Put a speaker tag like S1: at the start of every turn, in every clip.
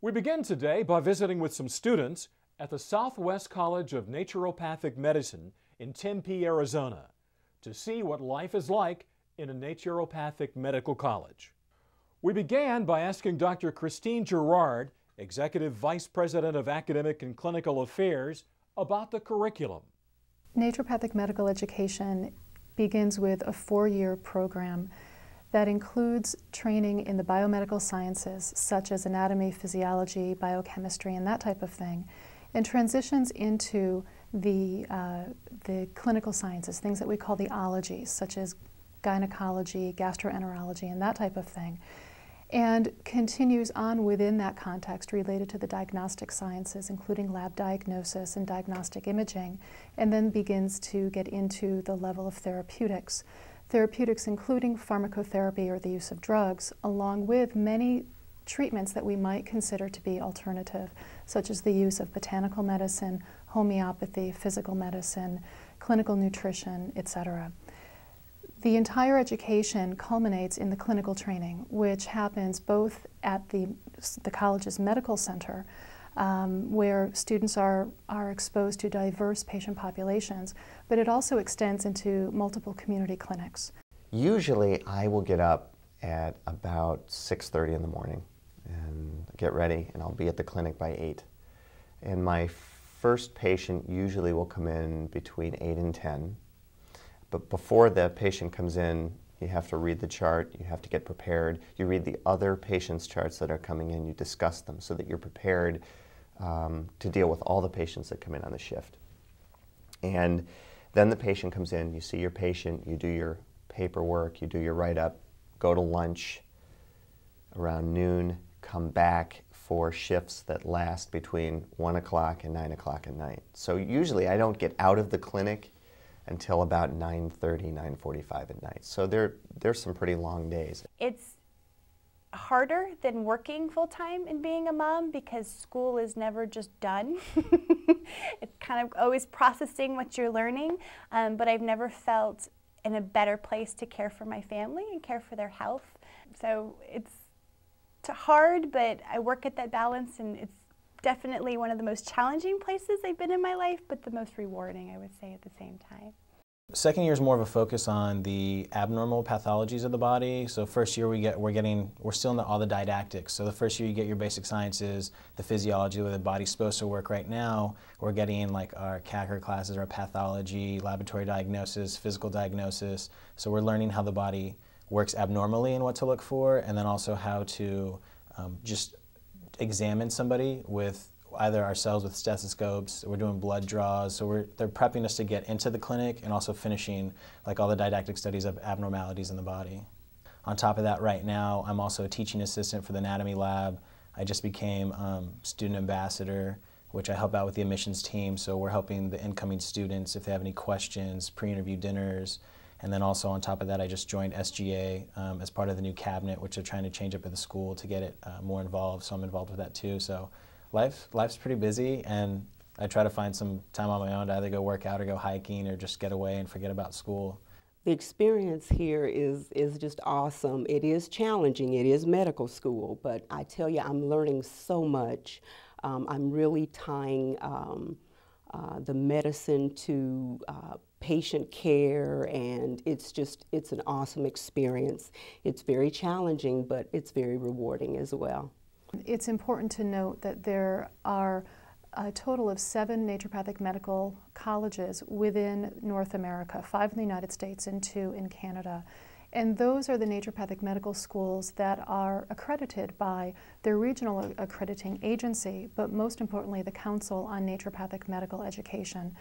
S1: We begin today by visiting with some students at the Southwest College of Naturopathic Medicine in Tempe, Arizona, to see what life is like in a naturopathic medical college. We began by asking Dr. Christine Girard, Executive Vice President of Academic and Clinical Affairs, about the curriculum.
S2: Naturopathic medical education begins with a four-year program that includes training in the biomedical sciences, such as anatomy, physiology, biochemistry, and that type of thing, and transitions into the, uh, the clinical sciences, things that we call the ologies, such as gynecology, gastroenterology, and that type of thing, and continues on within that context related to the diagnostic sciences, including lab diagnosis and diagnostic imaging, and then begins to get into the level of therapeutics therapeutics including pharmacotherapy or the use of drugs, along with many treatments that we might consider to be alternative, such as the use of botanical medicine, homeopathy, physical medicine, clinical nutrition, etc. The entire education culminates in the clinical training, which happens both at the, the college's medical center, um, where students are, are exposed to diverse patient populations, but it also extends into multiple community clinics.
S3: Usually I will get up at about 6.30 in the morning and get ready and I'll be at the clinic by 8. And my first patient usually will come in between 8 and 10. But before the patient comes in, you have to read the chart, you have to get prepared. You read the other patient's charts that are coming in, you discuss them so that you're prepared um, to deal with all the patients that come in on the shift. And then the patient comes in, you see your patient, you do your paperwork, you do your write up, go to lunch around noon, come back for shifts that last between 1 o'clock and 9 o'clock at night. So usually I don't get out of the clinic until about 9.30, 9.45 at night. So there, there's some pretty long days.
S4: It's harder than working full time and being a mom because school is never just done. it's kind of always processing what you're learning, um, but I've never felt in a better place to care for my family and care for their health. So it's hard, but I work at that balance and it's definitely one of the most challenging places I've been in my life, but the most rewarding, I would say, at the same time.
S5: Second year is more of a focus on the abnormal pathologies of the body. So first year we get we're getting we're still in the, all the didactics. So the first year you get your basic sciences, the physiology, where the body's supposed to work. Right now we're getting like our CACR classes, our pathology, laboratory diagnosis, physical diagnosis. So we're learning how the body works abnormally and what to look for, and then also how to um, just examine somebody with either ourselves with stethoscopes, we're doing blood draws, so we're, they're prepping us to get into the clinic and also finishing like all the didactic studies of abnormalities in the body. On top of that, right now, I'm also a teaching assistant for the anatomy lab. I just became um, student ambassador, which I help out with the admissions team, so we're helping the incoming students if they have any questions, pre-interview dinners, and then also on top of that, I just joined SGA um, as part of the new cabinet, which they're trying to change up at the school to get it uh, more involved. So I'm involved with that too. So life life's pretty busy, and I try to find some time on my own to either go work out or go hiking or just get away and forget about school.
S6: The experience here is, is just awesome. It is challenging. It is medical school, but I tell you, I'm learning so much. Um, I'm really tying um, uh, the medicine to uh, patient care, and it's just, it's an awesome experience. It's very challenging, but it's very rewarding as well.
S2: It's important to note that there are a total of seven naturopathic medical colleges within North America, five in the United States and two in Canada. And those are the naturopathic medical schools that are accredited by their regional accrediting agency, but most importantly, the Council on Naturopathic Medical Education.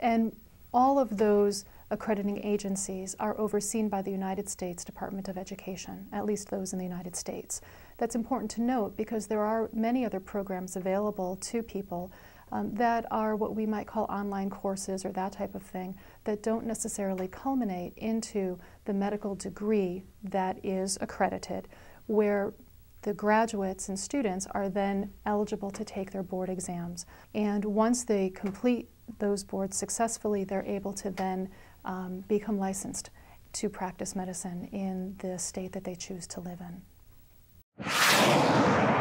S2: And all of those accrediting agencies are overseen by the United States Department of Education, at least those in the United States. That's important to note because there are many other programs available to people um, that are what we might call online courses or that type of thing that don't necessarily culminate into the medical degree that is accredited, where the graduates and students are then eligible to take their board exams. And once they complete those boards successfully, they're able to then um, become licensed to practice medicine in the state that they choose to live in. you